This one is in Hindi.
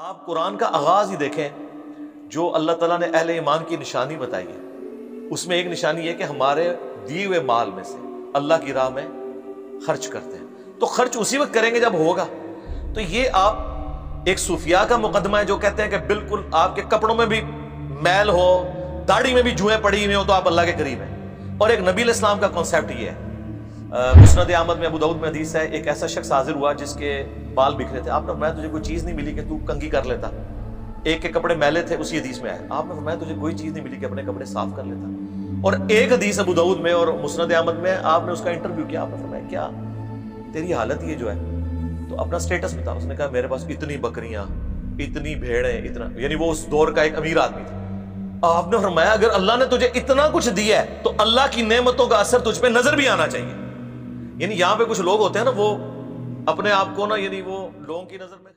आप कुरान का आगाज़ ही देखें, जो अल्लाह ताला ने अहले ईमान की निशानी बताई है। उसमें एक निशानी है कि हमारे दिए हुए माल में से अल्लाह की राह में खर्च करते हैं। तो खर्च उसी वक्त करेंगे जब होगा। तो ये आप, एक सूफिया का मुकदमा है जो कहते हैं कि बिल्कुल आपके कपड़ों में भी मैल हो, दाढ़ी में भी जुएँ पड़ी हुई हो तो आप अल्लाह के करीब हैं। और एक नबी इस्लाम का कॉन्सेप्ट ये है मुस्नद आमद में अबू दाऊद में हदीस है, एक ऐसा शख्स हाजिर हुआ जिसके बाल बिखरे थे। आपने मैं तुझे कोई चीज़ नहीं मिली कि तू कंगी कर लेता। एक के कपड़े मैले थे, उसी हदीस में आए। आपने फरमाया, तुझे कोई चीज़ नहीं मिली कि अपने कपड़े साफ़ कर लेता। और एक हदीस अबू दाऊद में और मुस्नद अहमद में आपने उसका इंटरव्यू किया। आपने फरमाया, क्या तेरी हालत ये जो है तो अपना स्टेटस बता उसने कहा, मेरे पास इतनी बकरियाँ, इतनी भेड़ें, इतना यानी वो उस दौर का एक अमीर आदमी था। आपने फरमाया, अगर अल्लाह ने तुझे इतना कुछ दिया है तो अल्लाह की नेमतों का असर तुझ पे नज़र भी आना चाहिए। यानी यहाँ पे कुछ लोग होते हैं ना, वो अपने आप को ना, यानी वो लोगों की नज़र में